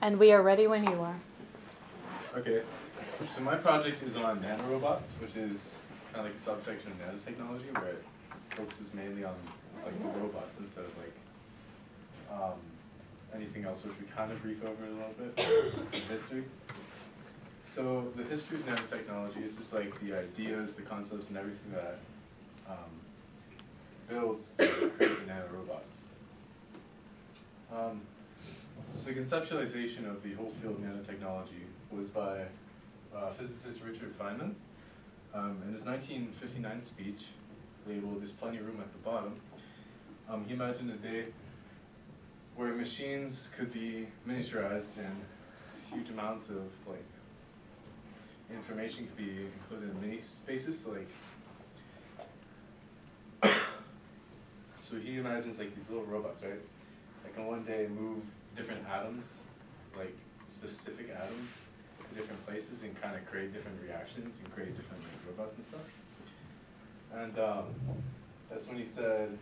And we are ready when you are. Okay, so my project is on nanorobots, which is kind of like a subsection of nanotechnology where it focuses mainly on like the robots instead of like um, anything else, which we kind of brief over a little bit history. So the history of nanotechnology is just like the ideas, the concepts, and everything that um, builds to create nanorobots. Um, so the conceptualization of the whole field of nanotechnology was by uh, physicist Richard Feynman. Um, in his 1959 speech, labeled There's Plenty of Room at the Bottom, um, he imagined a day where machines could be miniaturized and huge amounts of like information could be included in mini spaces, so like so he imagines like these little robots, right? That can one day move different atoms, like specific atoms, to different places and kind of create different reactions and create different like, robots and stuff. And um, that's when he said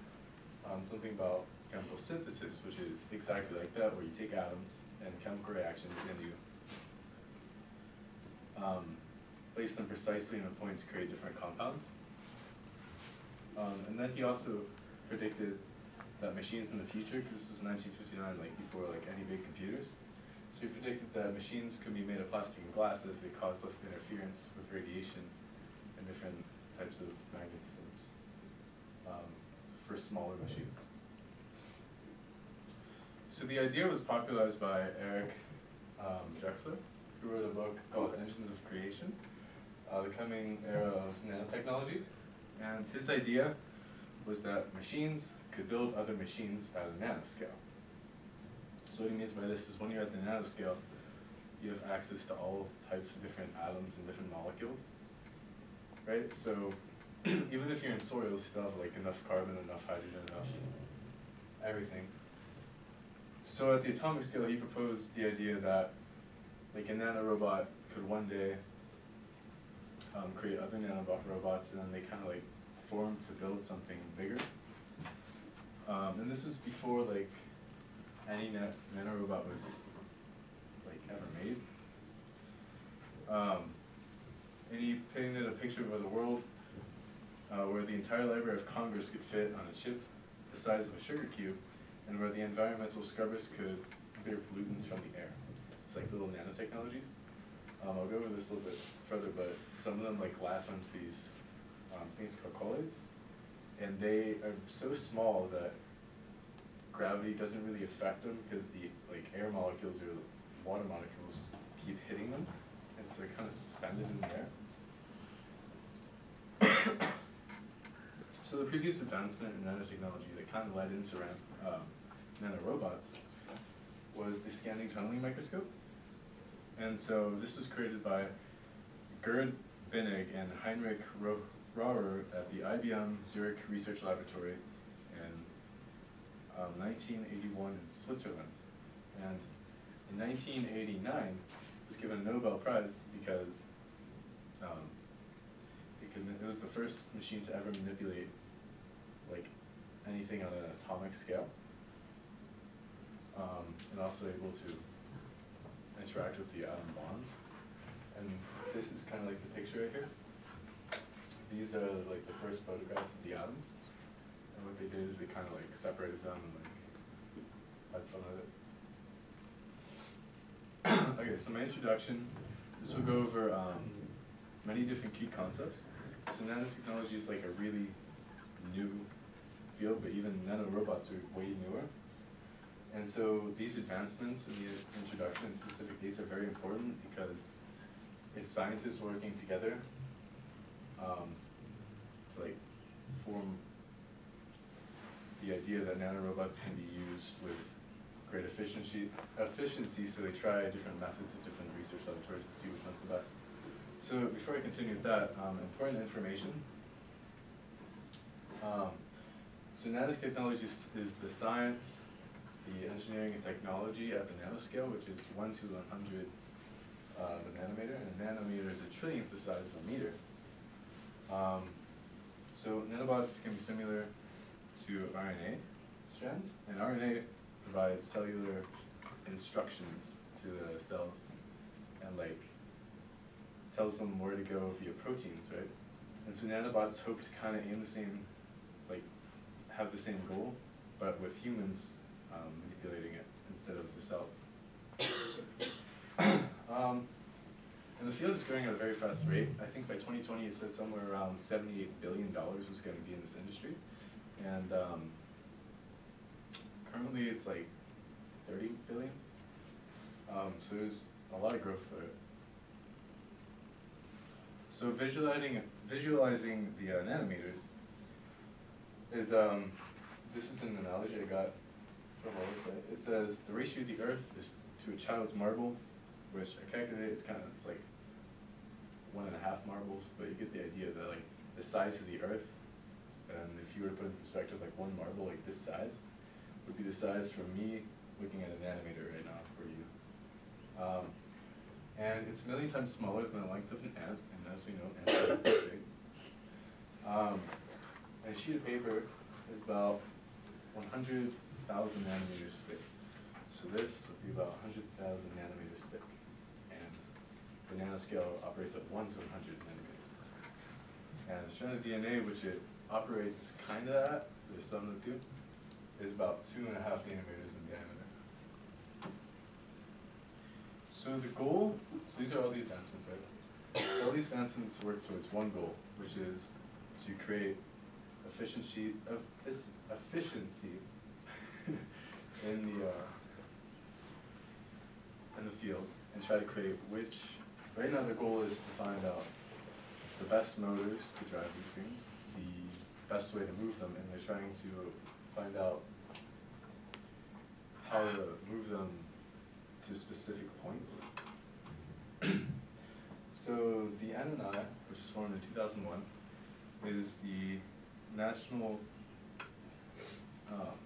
um, something about chemical synthesis, which is exactly like that, where you take atoms and chemical reactions and you um, place them precisely in a point to create different compounds. Um, and then he also predicted that machines in the future, because this was 1959, like before like any big computers, so he predicted that machines could be made of plastic and glass as they cause less interference with radiation and different types of magnetisms um, for smaller machines. So the idea was popularized by Eric um, Drexler, who wrote a book called Engines of Creation, uh, the coming era of nanotechnology. And his idea was that machines could build other machines at a nanoscale. So what he means by this is when you're at the nanoscale, you have access to all types of different atoms and different molecules, right? So even if you're in soil, you still have like enough carbon, enough hydrogen, enough everything. So at the atomic scale, he proposed the idea that like a nanorobot could one day um, create other nanobot robots, and then they kind of like form to build something bigger. Um, and this was before like any na nanorobot was like ever made. Um, and he painted a picture of the world uh, where the entire Library of Congress could fit on a chip the size of a sugar cube, and where the environmental scrubbers could clear pollutants from the air. It's like little nanotechnologies. Um, I'll go over this a little bit further, but some of them like latch onto these um, things called colloids, and they are so small that gravity doesn't really affect them because the like air molecules or water molecules keep hitting them, and so they're kind of suspended in the air. so the previous advancement in nanotechnology that kind of led into um, nanorobots was the scanning tunneling microscope. And so this was created by Gerd Binnig and Heinrich Rohrer at the IBM Zurich Research Laboratory in um, 1981 in Switzerland. And in 1989, it was given a Nobel Prize because um, it, it was the first machine to ever manipulate like anything on an atomic scale, um, and also able to interact with the atom bonds. And this is kind of like the picture right here. These are like the first photographs of the atoms. And what they did is they kind of like separated them and like had fun with it. okay, so my introduction, this will go over um, many different key concepts. So nanotechnology is like a really new field, but even nanorobots are way newer. And so these advancements in the introduction and specific dates are very important because it's scientists working together um, to like form the idea that nanorobots can be used with great efficiency, efficiency, so they try different methods at different research laboratories to see which one's the best. So before I continue with that, um, important information. Um, so nanotechnology is, the science, the engineering and technology at the nanoscale, which is 1 to 100 uh, the nanometer, and a nanometer is a trillionth the size of a meter. Um, so nanobots can be similar to RNA strands, and RNA provides cellular instructions to the cells and like tells them where to go via proteins, right? And so nanobots hope to kind of aim the same, like, have the same goal, but with humans um, manipulating it instead of the cells. um, and the field is growing at a very fast rate. I think by 2020 it said somewhere around 78 billion dollars was going to be in this industry, and um, currently it's like 30 billion. Um, so there's a lot of growth for it. So visualizing visualizing the uh, nanometers is um, this is an analogy I got from our website. It says the ratio of the Earth is to a child's marble, which I calculated it's kind of it's like one and a half marbles, but you get the idea that like the size of the Earth, and if you were to put in perspective like one marble like this size, would be the size for me looking at a nanometer right now for you. Um, and it's a million times smaller than the length of an ant, and as we know, ants are big. Um, a sheet of paper is about 100,000 nanometers thick. So this would be about 100,000 nanometers nanoscale operates at 1 to 100 nanometers. And the strand of DNA, which it operates kind of at, there's some that do, is about 2.5 nanometers in diameter. So the goal, so these are all the advancements, right? So all these advancements work towards one goal, which is to create efficiency, efficiency in the uh, in the field, and try to create which. Right now, the goal is to find out the best motors to drive these things, the best way to move them, and they're trying to find out how to move them to specific points. so the NNI, which was formed in 2001, is the National um,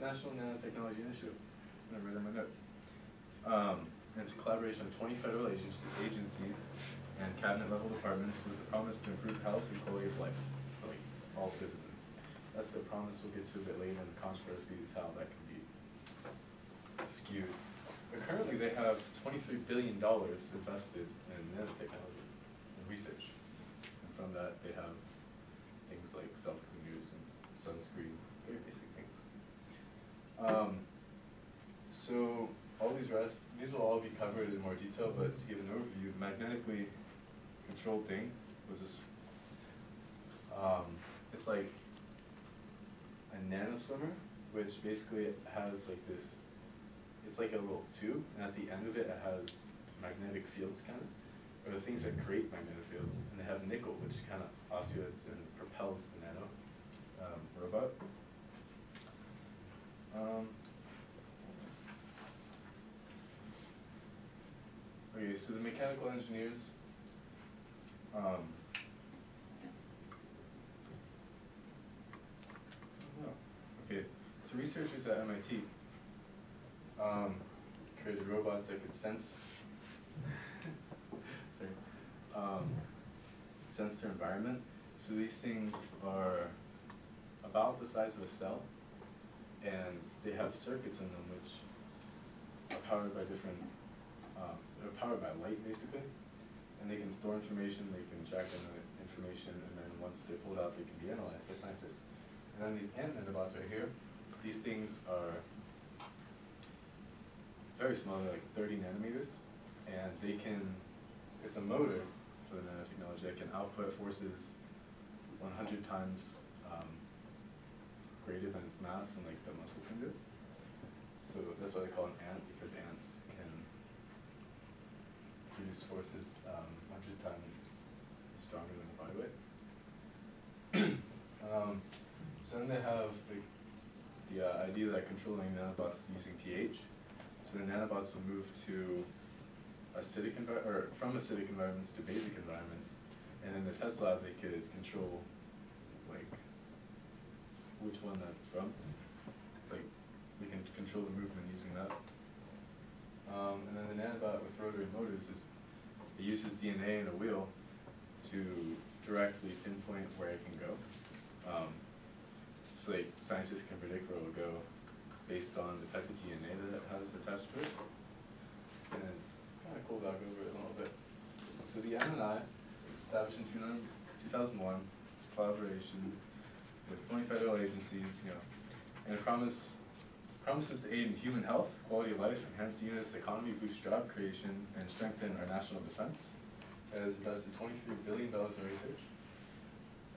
National Nanotechnology Initiative. I read in my notes. Um, and it's a collaboration of 20 federal agen- agencies and cabinet level departments with the promise to improve health and quality of life for all citizens. That's the promise we'll get to a bit later, and the controversy is how that can be skewed. But currently, they have $23 billion invested in nanotechnology and research. And from that, they have things like self-cleaners and sunscreen, very basic things. Um, so all these rest, these will all be covered in more detail, but to give an overview, the magnetically controlled thing was this. Um, it's like a nanoswimmer, which basically has like this. It's like a little tube, and at the end of it, it has magnetic fields, kind of, or the things that create magnetic fields, and they have nickel, which kind of oscillates and propels the nano um, robot. Um, okay, so the mechanical engineers. Um, okay, so researchers at MIT um, created robots that could sense, sorry, um, sense their environment. So these things are about the size of a cell, and they have circuits in them which are powered by different, um, they're powered by light basically, and they can store information, they can track the information, and then once they're pulled out, they can be analyzed by scientists. And then these ant nanobots right here, these things are very small, they're like 30 nanometers, and they can, it's a motor for the nanotechnology that can output forces 100 times um, greater than its mass and like the muscle can do. So that's why they call it an ant, because ants produce forces um, 100 times stronger than the body weight. um, so then they have the, the uh, idea that controlling nanobots using pH. So the nanobots will move to acidic or from acidic environments to basic environments, and in the test lab they could control like which one that's from. Like we can control the movement using that. Um, and then the nanobot with rotary motors is it uses DNA in a wheel to directly pinpoint where it can go. Um, so like scientists can predict where it will go based on the type of DNA that it has attached to it. And it's kind of cool to go over it a little bit. So the NNI, established in 2001, it's a collaboration with 20 federal agencies, you know, and it promise, promises to aid in human health, quality of life, enhance the unit's economy, boost job creation, and strengthen our national defense. It has invested $23 billion in research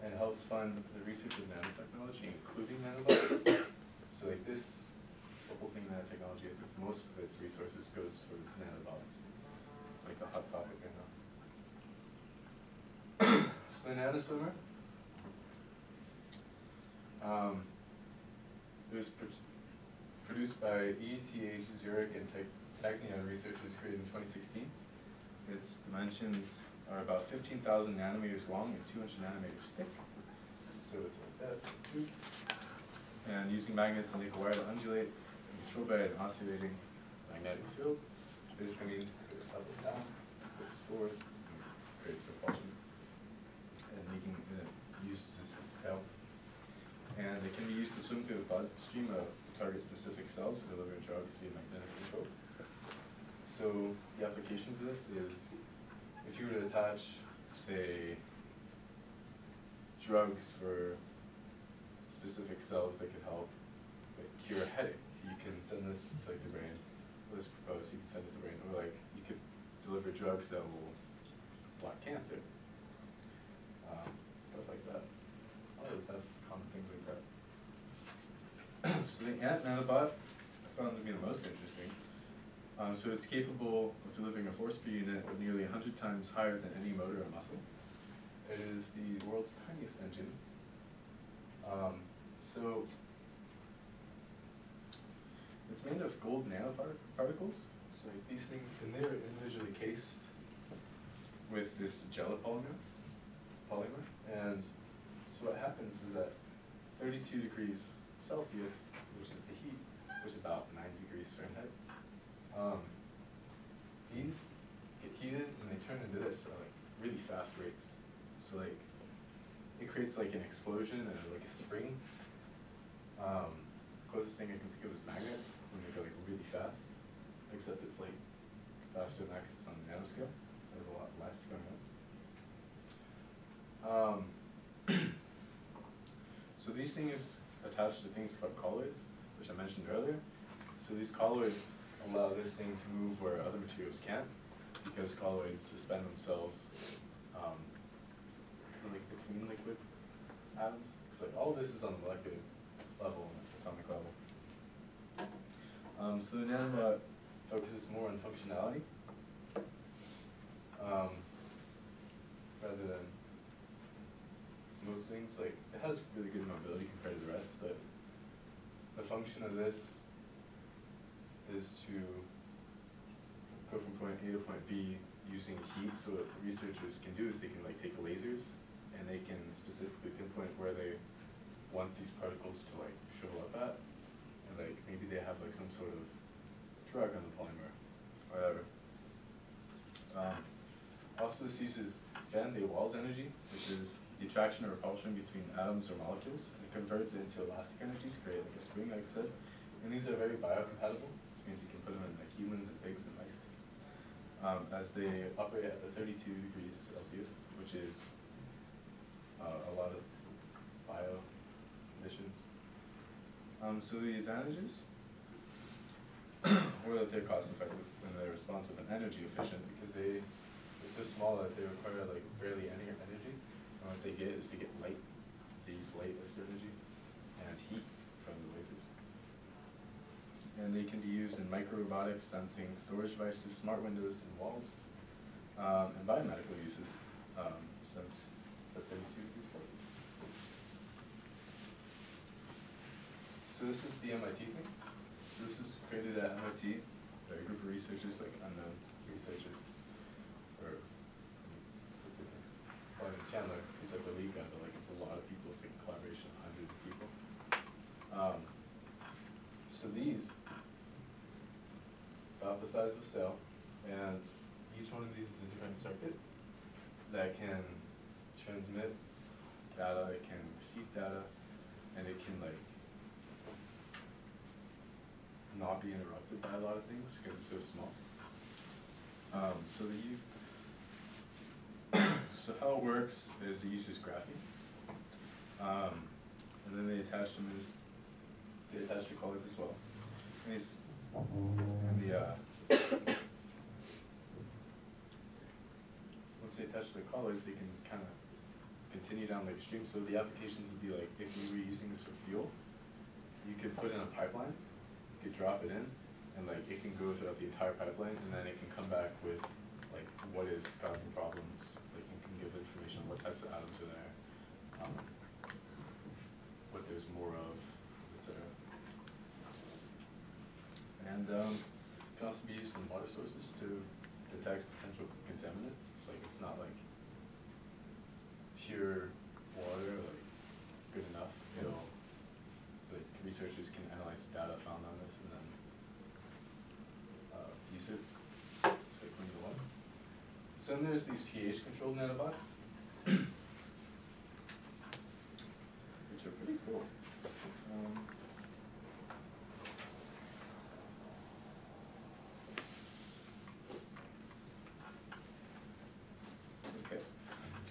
and helps fund the research of nanotechnology, including nanobots. so like this, whole thing nanotechnology, most of its resources goes for nanobots. It's like the hot topic right now. so the nanoswimmer, um, it was produced by ETH, Zurich, and Technion researchers created in 2016. Its dimensions are about 15,000 nanometers long and 200 nanometers thick. So it's like that, it's like a tube. And using magnets and nickel wire to undulate and control by an oscillating magnetic field. Basically means it goes up and down, goes forward, creates propulsion. And making it uh, uses its tail. And it can be used to swim through the bloodstream of, target specific cells to deliver drugs via magnetic control. So the applications of this is if you were to attach, say, drugs for specific cells that could help like, cure a headache, you can send this to like the brain. Let's propose you can send it to the brain, or like you could deliver drugs that will block cancer, um, stuff like that. All those have common things like that. The ant nanobot I found to be the most interesting. Um, so it's capable of delivering a force per unit of nearly 100 times higher than any motor or muscle. It is the world's tiniest engine. Um, so it's made of gold nanoparticles. So these things, and they're individually cased with this gelipolymer, polymer. And so what happens is that 32 degrees Celsius, which is the heat, which is about 9 degrees Fahrenheit, um, these get heated and they turn into this at like really fast rates. So like it creates like an explosion and like a spring. Um, closest thing I can think of is magnets when they go like really fast, except it's like faster than that because it's on the nanoscale. There's a lot less going on. Um, so these things attach to things called colloids, which I mentioned earlier. So these colloids allow this thing to move where other materials can't, because colloids suspend themselves um, like between liquid atoms. So like all this is on the molecular level and atomic level. Um, so the nanobot focuses more on functionality um, rather than most things. Like it has really good mobility compared to the rest, but the function of this is to go from point A to point B using heat. So what researchers can do is they can like take lasers and they can specifically pinpoint where they want these particles to like show up at. And like maybe they have like some sort of drug on the polymer, or whatever. Um, also this uses Van de Waals energy, which is the attraction or repulsion between atoms or molecules, converts it into elastic energy to create like a spring, like I said. And these are very biocompatible which means you can put them in like humans and pigs and mice. Um, as they operate at the 32 degrees Celsius, which is uh, a lot of bio emissions. Um, so the advantages were that they're cost effective and they're responsive and energy efficient because they are so small that they require like barely any energy. And what they get is they get light. Use light as energy and heat from the lasers and they can be used in micro-robotics, sensing, storage devices, smart windows, and walls, um, and biomedical uses, um, since it's at 32 degrees. So this is the MIT thing. So this is created at MIT by a group of researchers, like unknown researchers, or Chandler, he's like the lead guy, but like it's a lot of people, it's like a collaboration of hundreds of people. Um, so these about the size of a cell, and each one of these is a different circuit that can transmit data, it can receive data, and it can like not be interrupted by a lot of things because it's so small. Um, so the u- so how it works is it uses graphene, um, and then they attach them as they attach to colors as well. And these and the uh, once they attach to the collars, they can kind of continue down the extreme. So the applications would be like if you were using this for fuel, you could put in a pipeline, you could drop it in, and like it can go throughout the entire pipeline, and then it can come back with like what is causing problems. Like it can give information on what types of atoms are there, um, what there's more of, etc. And um, can also be used in water sources to detect potential contaminants. It's like it's not like pure water, like good enough. It'll like researchers can analyze the data found on this and then uh, use it water. So then there's these pH controlled nanobots, which are pretty cool. Um, Okay,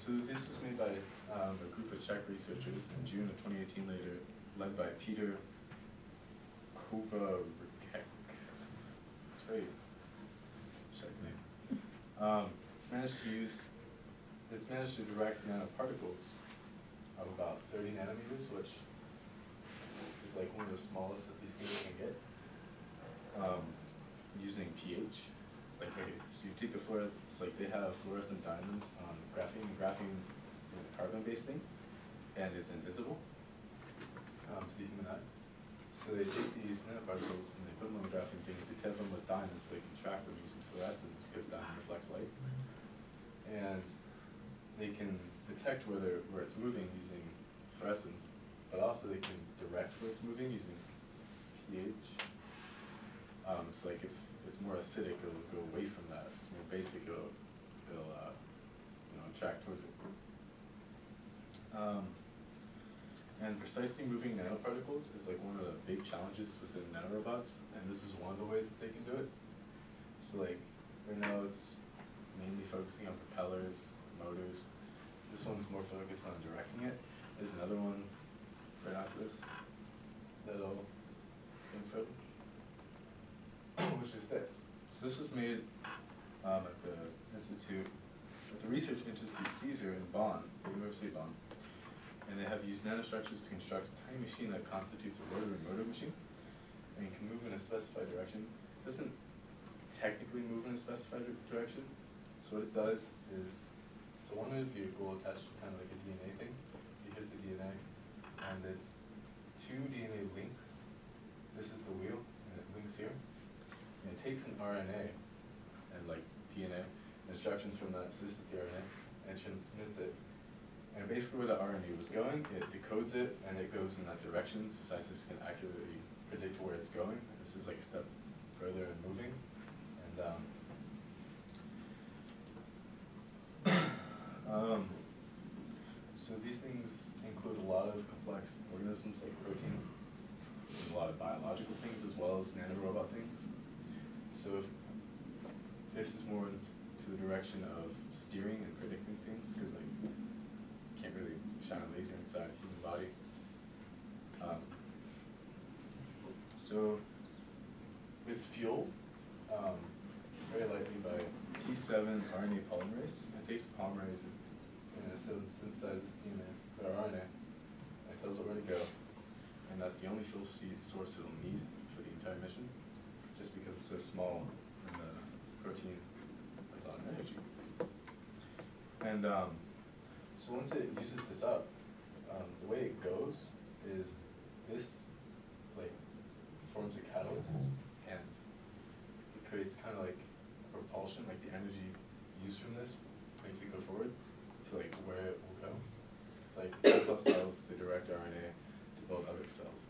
so this was made by um, a group of Czech researchers in June of 2018 later, led by Peter Kovařík. It's very Czech name. Um, managed to use, it's managed to direct nanoparticles of about 30 nanometers, which is like one of the smallest that these things can get, um, using pH. Like, okay, so you take the fluor, it's like they have fluorescent diamonds on graphene, graphene is a carbon-based thing, and it's invisible, um, to the human eye. So they take these nanoparticles and they put them on graphene things, they tap them with diamonds so they can track them using fluorescence, because diamond reflects light. And they can detect whether, where it's moving using fluorescence, but also they can direct where it's moving using pH. Um, so like if it's more acidic, it'll go away from that. If it's more basic, it'll, it'll, uh, you know, track towards it. Um, and precisely moving nanoparticles is like one of the big challenges within nanorobots, and this is one of the ways that they can do it. So like, right now it's mainly focusing on propellers, motors. This one's more focused on directing it. There's another one right after this that'll spin which is this. So this was made um, at the Institute, at the Research Institute Caesar in Bonn, the University of Bonn. And they have used nanostructures to construct a tiny machine that constitutes a rotary motor machine and can move in a specified direction. It Doesn't technically move in a specified direction. So what it does is, it's a one-wheeled vehicle attached to kind of like a DNA thing. So here's the DNA, and it's two DNA links. This is the wheel, and it links here. And it takes an RNA and like DNA, instructions from that, so this is the RNA, and it transmits it. And basically where the RNA was going, it decodes it and it goes in that direction so scientists can accurately predict where it's going. This is like a step further in moving. And um, um, so these things include a lot of complex organisms like proteins, and a lot of biological things as well as nanorobot things. So if this is more to the direction of steering and predicting things, because like can't really shine a laser inside a human body. Um, so it's fueled um, very lightly by T7 RNA polymerase. It takes polymerases and it syn- synthesizes DNA, or RNA, it tells it where to go. And that's the only fuel source it'll need for the entire mission, just because it's so small and the protein has a lot of energy. And um, so once it uses this up, um, the way it goes is this like forms a catalyst and it creates kind of like propulsion, like the energy used from this makes it go forward to like where it will go. It's like plus cells, they direct RNA to build other cells.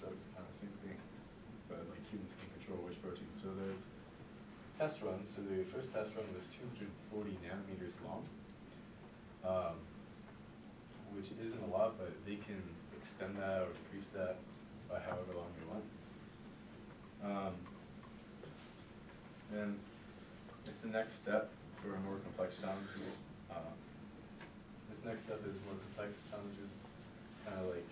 So it's kind of the same thing, but like humans can control which protein. So there's test runs. So the first test run was 240 nanometers long. Um, which isn't a lot, but they can extend that or increase that by however long they want. Um, and it's the next step for more complex challenges. Um, this next step is more complex challenges, kind of like,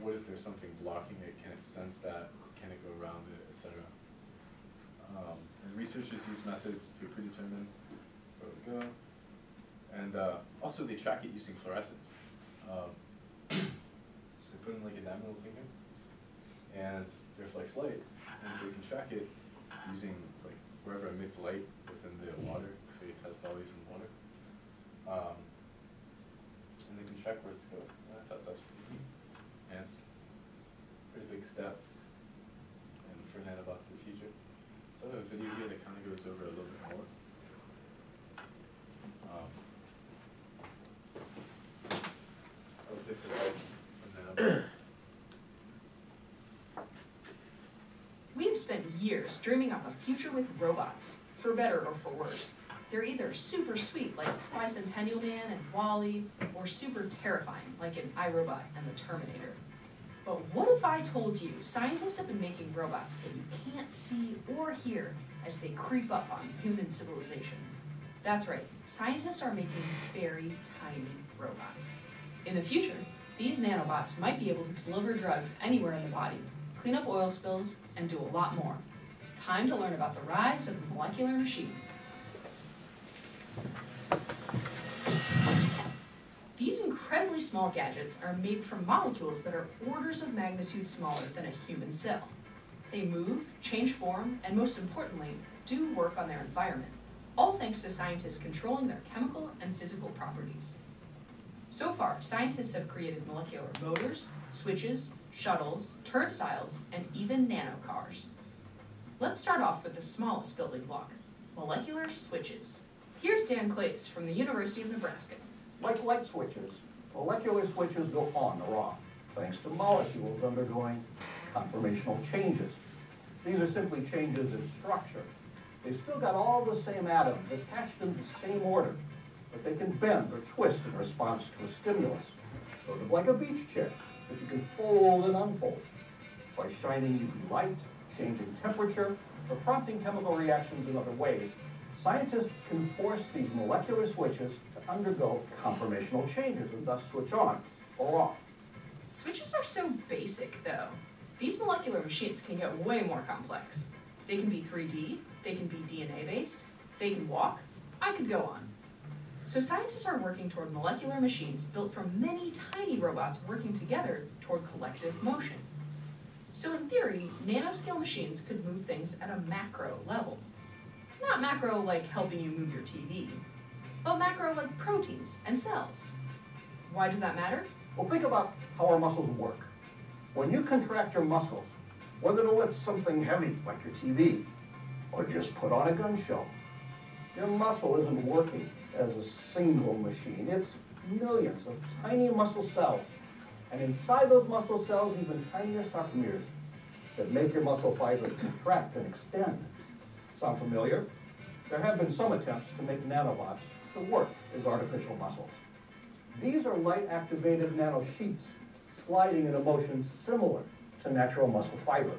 what if there's something blocking it? Can it sense that? Can it go around it, et cetera? Um, and researchers use methods to predetermine where would go. And uh, also they track it using fluorescence. Um, so they put in like a dime little finger, and reflects light, and so we can track it using like wherever it emits light within the water. So you test all these in water, um, and they can track where it's going. And I thought that was pretty neat, and it's a pretty big step, and for nanobots in the future. So I have a video here that kind of goes over a little bit more. Um, so different types of nanobots. We have spent years dreaming up a future with robots, for better or for worse. They're either super sweet, like Bicentennial Man and WALL-E, or super terrifying, like in iRobot and the Terminator. But what if I told you scientists have been making robots that you can't see or hear as they creep up on human civilization? That's right, scientists are making very tiny robots. In the future, these nanobots might be able to deliver drugs anywhere in the body, clean up oil spills, and do a lot more. Time to learn about the rise of molecular machines. These incredibly small gadgets are made from molecules that are orders of magnitude smaller than a human cell. They move, change form, and most importantly, do work on their environment, all thanks to scientists controlling their chemical and physical properties. So far, scientists have created molecular motors, switches, shuttles, turnstiles, and even nanocars. Let's start off with the smallest building block, molecular switches. Here's Dan Clays from the University of Nebraska. Like light switches, molecular switches go on or off, thanks to molecules undergoing conformational changes. These are simply changes in structure. They've still got all the same atoms attached in the same order, but they can bend or twist in response to a stimulus, sort of like a beach chair that you can fold and unfold. By shining UV light, changing temperature, or prompting chemical reactions in other ways, scientists can force these molecular switches to undergo conformational changes and thus switch on or off. Switches are so basic, though. These molecular machines can get way more complex. They can be 3D, they can be DNA based, they can walk. I could go on. So scientists are working toward molecular machines built from many tiny robots working together toward collective motion. So in theory, nanoscale machines could move things at a macro level. Not macro like helping you move your TV, but macro like proteins and cells. Why does that matter? Well, think about how our muscles work. When you contract your muscles, whether to lift something heavy like your TV, or just put on a gun show, your muscle isn't working as a single machine. It's millions of tiny muscle cells. And inside those muscle cells, even tinier sarcomeres that make your muscle fibers contract and extend. Sound familiar? There have been some attempts to make nanobots to work as artificial muscles. These are light-activated nanosheets sliding in a motion similar to natural muscle fiber.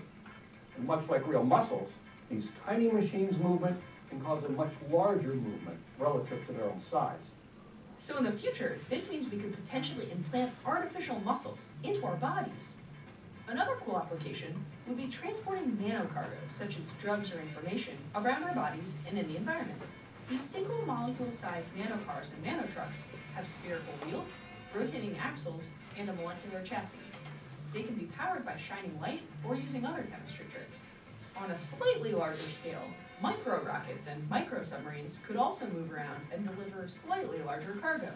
And much like real muscles, these tiny machines' movement can cause a much larger movement relative to their own size. So in the future, this means we could potentially implant artificial muscles into our bodies. Another cool application would be transporting nanocargo, such as drugs or information, around our bodies and in the environment. These single molecule sized nanocars and nanotrucks have spherical wheels, rotating axles, and a molecular chassis. They can be powered by shining light or using other chemistry tricks. On a slightly larger scale, micro rockets and micro submarines could also move around and deliver slightly larger cargo.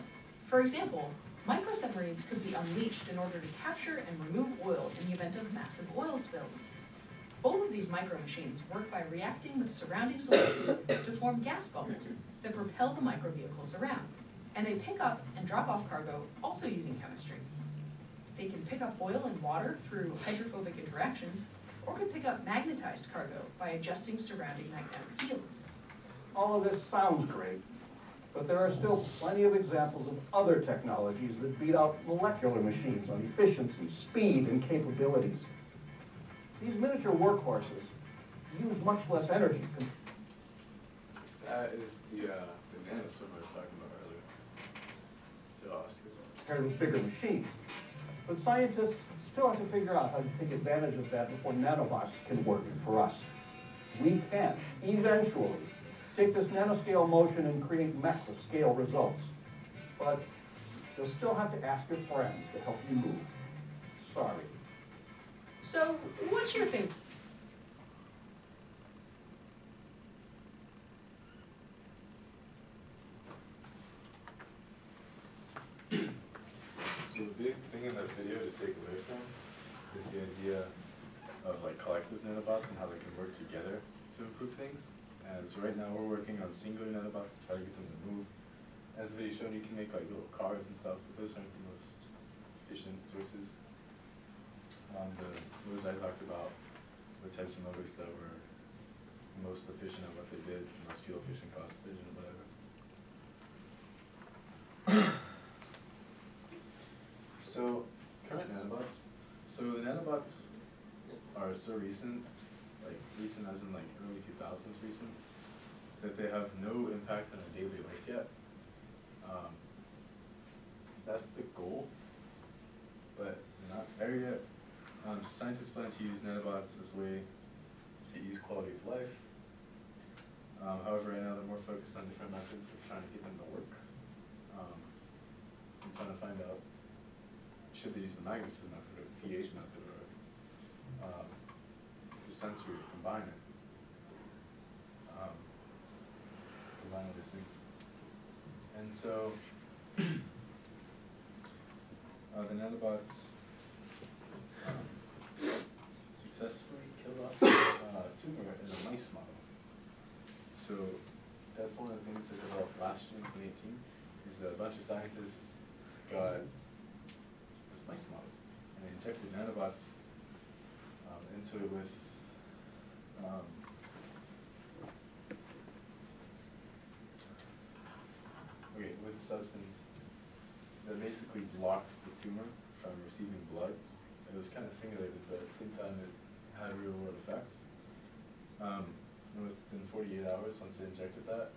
For example, micro submarines could be unleashed in order to capture and remove oil in the event of massive oil spills. Both of these micro machines work by reacting with surrounding solutions to form gas bubbles that propel the micro vehicles around. And they pick up and drop off cargo also using chemistry. They can pick up oil and water through hydrophobic interactions, or could pick up magnetized cargo by adjusting surrounding magnetic fields. All of this sounds great, but there are still plenty of examples of other technologies that beat out molecular machines on efficiency, speed, and capabilities. These miniature workhorses use much less energy. com- That is the, uh, the nanoswim I was talking about earlier. So, I'll skip that. compared with bigger machines. But scientists still have to figure out how to take advantage of that before nanobots can work for us. We can, eventually, take this nanoscale motion and create macro scale results. But you'll still have to ask your friends to help you move. Sorry. So, what's your favorite? So the big thing in that video to take away from is the idea of like collective nanobots and how they can work together to improve things. And so right now we're working on singular nanobots to try to get them to move. As the video showed, you can make like little cars and stuff, but those aren't the most efficient sources. Um, the those I talked about, the types of motors that were most efficient at what they did, most fuel efficient, cost efficient, whatever. So, current nanobots, so the nanobots are so recent, like recent as in like early two thousands recent, that they have no impact on our daily life yet. Um, that's the goal, but they're not there yet. Um, so scientists plan to use nanobots as a way to ease quality of life. Um, however, right now they're more focused on different methods of trying to get them to work. Um, I'm trying to find out should they use the magnetism method or the pH method or um, the sensory to combine it. Um, combine all these things. And so uh, the nanobots um, successfully killed off uh, tumor in a mice model. So that's one of the things that developed last year in 2018 is a bunch of scientists got injected nanobots um, into it with um, okay, with a substance that basically blocked the tumor from receiving blood. It was kind of simulated, but at the same time it had real world effects. Um, and within 48 hours, once they injected that,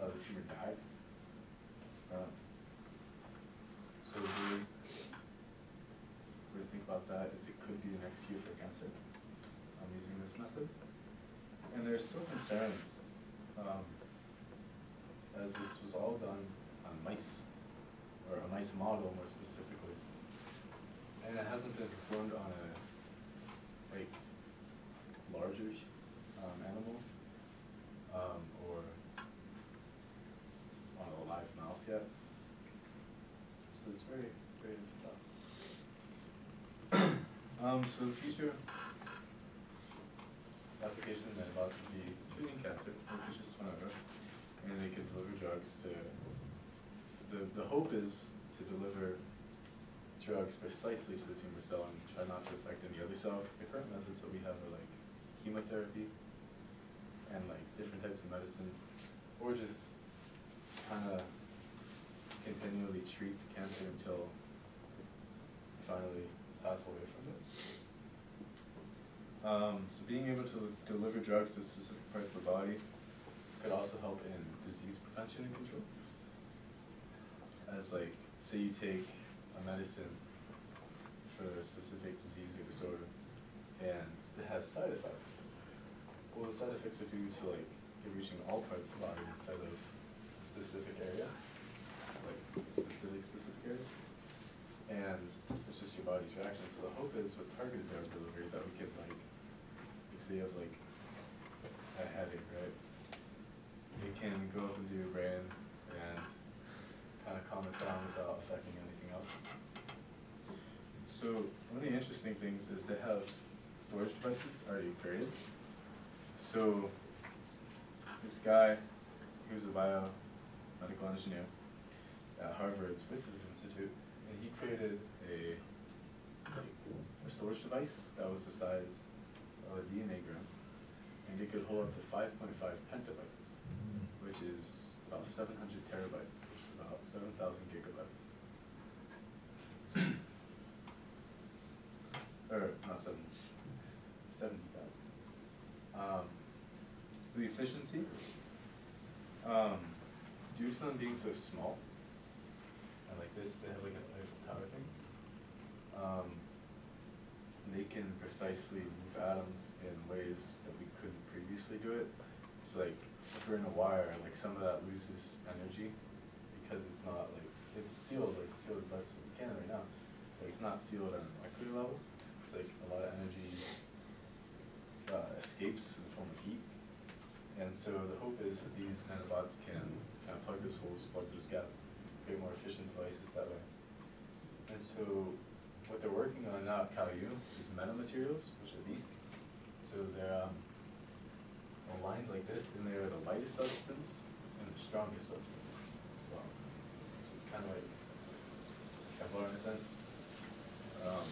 uh, the tumor died. Um, so the way way to think about that is it could be the next cure for um, using this method. And there's still concerns, um, as this was all done on mice, or a mice model more specifically. And it hasn't been performed on a, like, larger, um, animal, um, or on a live mouse yet. So it's very, very difficult. Um, so the future application of nanobots to be treating cancer, or just whenever, and they can deliver drugs to, the, the hope is to deliver drugs precisely to the tumor cell and try not to affect any other cell, because the current methods that we have are like chemotherapy and like different types of medicines, or just kind of continually treat the cancer until finally pass away from it. Um, so being able to deliver drugs to specific parts of the body could also help in disease prevention and control. As like, say you take a medicine for a specific disease or disorder, and it has side effects. Well, the side effects are due to like it reaching all parts of the body instead of a specific area, like a specific specific area. And it's just your body's reaction. So the hope is with targeted drug delivery that we can like, say you have like a headache, right? It can go up into your brain and kind of calm it down without affecting anything else. So one of the interesting things is they have storage devices already created. So this guy, he was a biomedical engineer at Harvard's Wyss Institute, and he created a a storage device that was the size of a DNA gram, and it could hold up to 5.5 petabytes, which is about 700 terabytes, which is about 7,000 gigabytes. or not seven, seventy thousand. Um, so the efficiency, um, due to them being so small, and like this, they have like a Eiffel Tower thing. Um, they can precisely move atoms in ways that we couldn't previously do it. So like, if we're in a wire, like some of that loses energy because it's not like, it's sealed, like sealed as best we can right now. But it's not sealed on a molecular level. It's like a lot of energy uh, escapes in the form of heat. And so the hope is that these nanobots can kind of plug those holes, plug those gaps, create more efficient devices that way. And so what they're working on now at CalU is metamaterials, which are these things. So they're um, aligned like this, and they're the lightest substance and the strongest substance as well. So it's kind of like Kevlar in a sense. Um,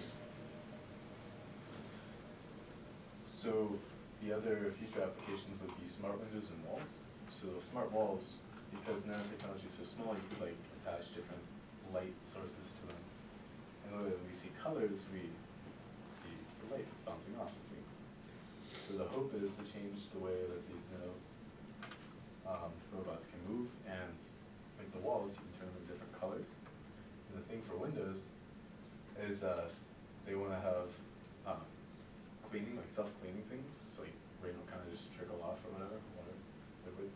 so the other future applications would be smart windows and walls. So smart walls, because nanotechnology is so small, you could like attach different light sources to them. And when we see colors, we see the light that's bouncing off of things. So the hope is to change the way that these nano um, robots can move, and like the walls, you can turn them different colors. And the thing for windows is uh, they want to have um, cleaning, like self-cleaning things, so like rain will kind of just trickle off or whatever, water, liquid.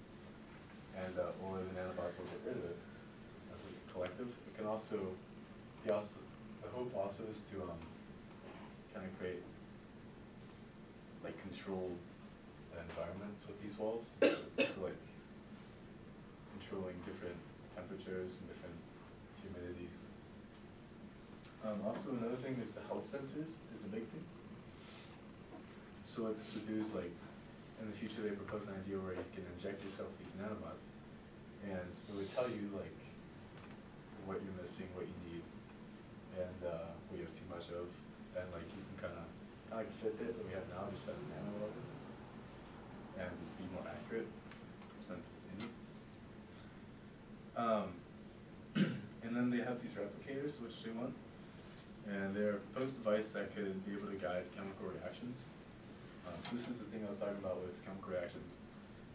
And, uh, or the nanobots will get rid of it collective. It can also, be also, the hope also is to, um, kind of create, like, controlled environments with these walls. So like, controlling different temperatures and different humidities. Um, also another thing is the health sensors is a big thing. So what this would do is like, in the future they propose an idea where you can inject yourself these nanobots, and it would tell you like what you're missing, what you need, and uh, what you have too much of, and like you can kind of, kind of like Fitbit that we have now, just set a nano level, and be more accurate, since it's in. Um, and then they have these replicators, which they want, and they're a device that could be able to guide chemical reactions. Um, so this is the thing I was talking about with chemical reactions,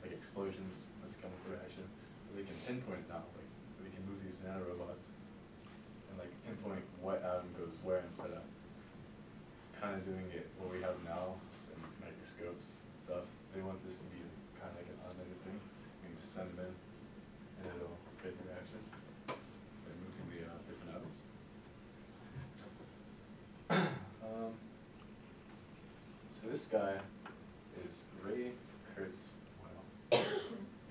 like explosions, that's a chemical reaction. They can pinpoint now, like these nanorobots and like pinpoint what atom goes where instead of kind of doing it what we have now just in microscopes and stuff. They want this to be kind of like an automated thing. You can just send them in and it'll create the reaction by moving the uh, different atoms. um, so this guy is Ray Kurzweil.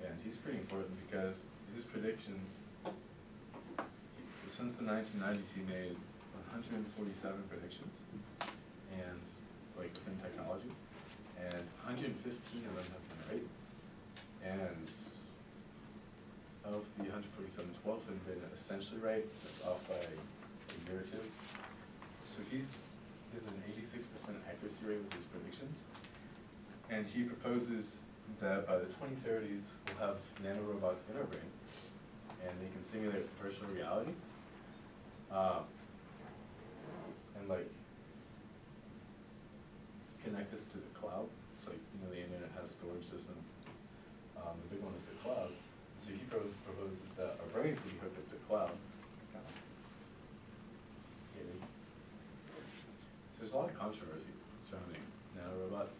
and he's pretty important because his predictions, since the 1990s, he made 147 predictions, and like within technology, and 115 of them have been right. And of the 147, 12 have been essentially right, that's off by a year or two. So he's, he has an 86% accuracy rate with his predictions. And he proposes that by the 2030s, we'll have nanorobots in our brain, and they can simulate virtual reality. Um, and like, connect us to the cloud. Like, you know, the internet has storage systems. Um, the big one is the cloud. So he pro- proposes that our brains will be hooked up to the cloud. It's kind of scary. So there's a lot of controversy surrounding nanorobots,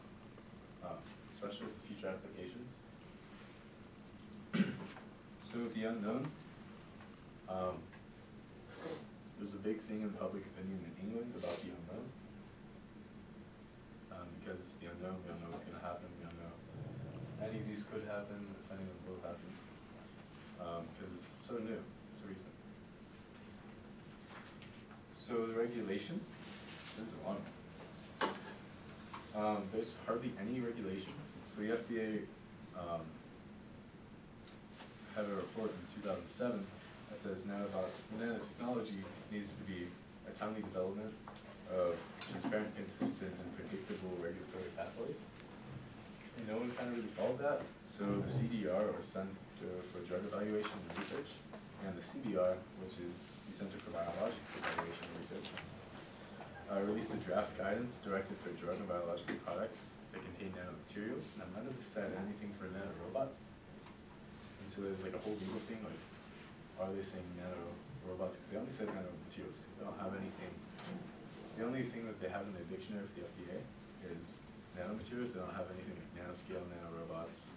uh, especially with future applications. so the unknown, um, there's a big thing in public opinion in England about the unknown. Um, because it's the unknown, we don't know what's gonna happen, we don't know any of these could happen, if any of them will happen. Um, because it's so new, it's recent. So the regulation, there's a. Um, there's hardly any regulations. So the FDA, um, had a report in two thousand seven that says nanobots, nanotechnology needs to be a timely development of transparent, consistent, and predictable regulatory pathways. And no one kind of really followed that. So the CDER, or Center for Drug Evaluation and Research, and the CBER, which is the Center for Biologics Evaluation and Research, uh, released a draft guidance directed for drug and biological products that contain nanomaterials. Now, none of this said anything for nanorobots. And so there's like a whole legal thing, like, are they saying nanorobots? Because they only said nanomaterials, because they don't have anything. The only thing that they have in their dictionary for the FDA is nanomaterials. They don't have anything like nanoscale, nanorobots,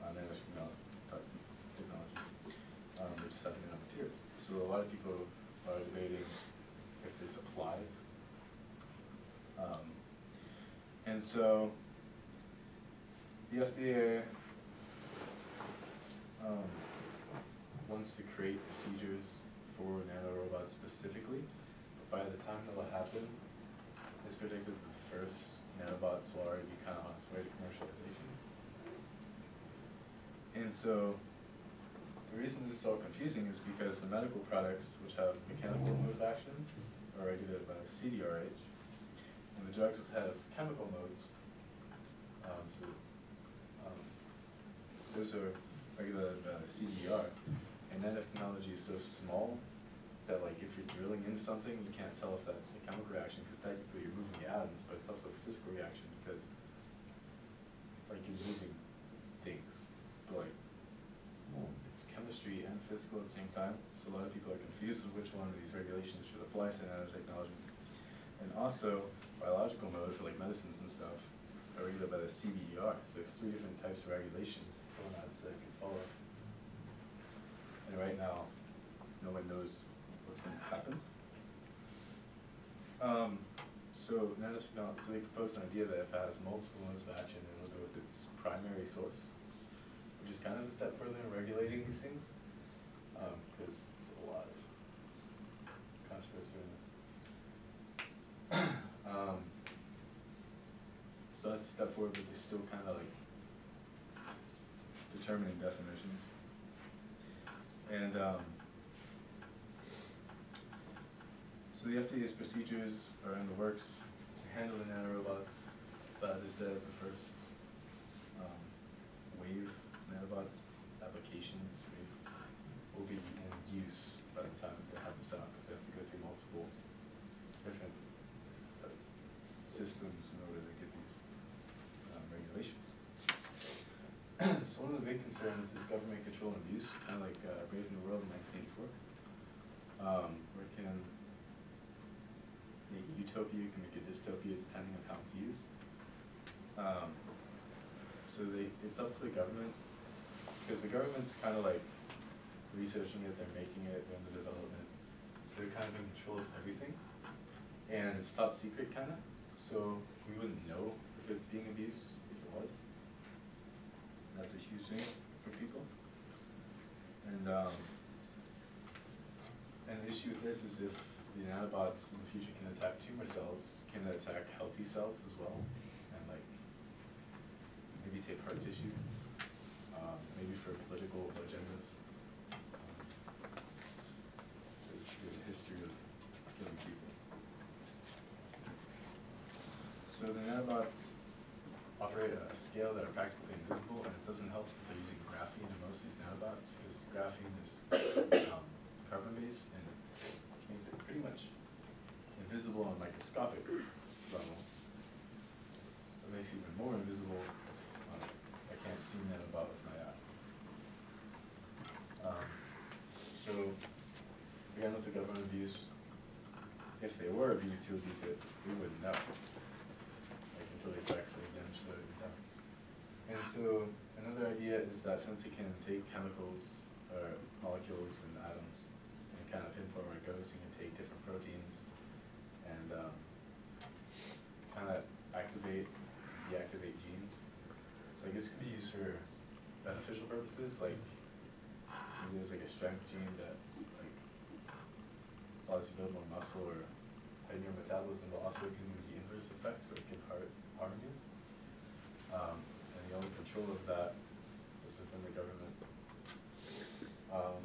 uh, nanoscale type technology. Um, they just have nanomaterials. So a lot of people are debating if this applies. Um, and so the FDA um, wants to create procedures for nanorobots specifically. But by the time that will happen, it's predicted the first nanobots will already be kind of on its way to commercialization. And so the reason this is so confusing is because the medical products, which have mechanical mode of action, are regulated by the CDRH, and the drugs which have chemical modes, um, so, um, those are regulated by the CDER. And nanotechnology is so small that like if you're drilling in something, you can't tell if that's a chemical reaction, because technically you're moving the atoms, but it's also a physical reaction because like you're moving things, but like it's chemistry and physical at the same time, so a lot of people are confused with which one of these regulations should apply to nanotechnology. And also, biological mode for like medicines and stuff are regulated by the CBER, so there's three different types of regulation going on so they can follow. And right now, no one knows what's gonna happen. Um, so nanotechnology, so they proposed an idea that if it has multiple modes of action, it'll go with its primary source which is kind of a step further in regulating these things, um, because there's a lot of controversy in it. um, so that's a step forward, but they're still kind of like determining definitions. And um, so the FDA's procedures are in the works to handle the nanorobots. But as I said, the first um, wave nanobots applications will be in use by the time they have this out, because they have to go through multiple different uh, systems in order to get these um, regulations. so one of the big concerns is government control and abuse, kind of like uh, Brave New World in 1984. Um, where it can make a utopia, it can make a dystopia depending on how it's used. Um, so they, it's up to the government, because the government's kind of like researching it, they're making it, they're in the development, so they're kind of in control of everything. And it's top secret kind of, so we wouldn't know if it's being abused if it was. That's a huge thing for people. And um, and the issue with this is if the nanobots in the future can attack tumor cells, can they attack healthy cells as well? And like maybe take heart tissue, um, maybe for political agendas. There's a history of killing people. So the nanobots operate at a scale that are practically invisible, and it doesn't help that they're using graphene in most of these nanobots, because graphene is um, carbon-based, and it makes it pretty much invisible on a microscopic level. It makes it even more invisible I can't see nanobot with my eye. Um, so, again, with the government abuse, if they were abused to abuse it, we wouldn't know like until the effects of damage that have been done. And so another idea is that since it can take chemicals or molecules and atoms and kind of pinpoint where it goes, you can take different proteins and um, kind of activate, deactivate genes. So I guess it could be used for beneficial purposes, like maybe there's like a strength gene that like allows you to build more muscle or heighten your metabolism, but also it can use the inverse effect where it can harm you. Um, control of that is within the government. Um,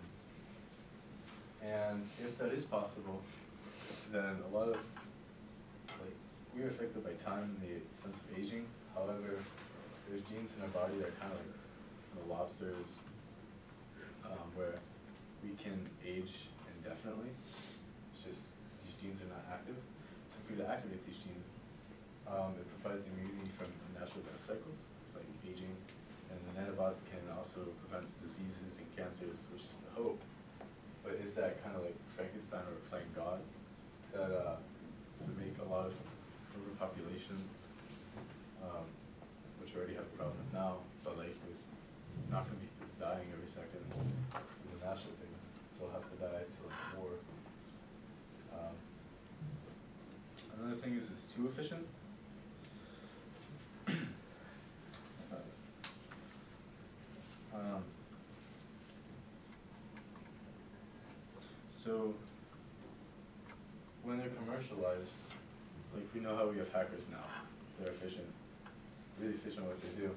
and if that is possible, then a lot of, like, we are affected by time and the sense of aging. However, there's genes in our body that are kind of like the lobsters, um, where we can age indefinitely. It's just these genes are not active. So if for you to activate these genes. Um, it provides immunity from natural death cycles, aging, and the nanobots can also prevent diseases and cancers, which is the hope. But is that kind of like Frankenstein or playing God? Is that, uh, does make a lot of overpopulation, um, which already have a problem now, but like, there's not gonna be dying every second, in the natural things, so they'll have to die to like war. Um, Another thing is it's too efficient. Um, So, when they're commercialized, like we know how we have hackers now, they're efficient, really efficient at what they do.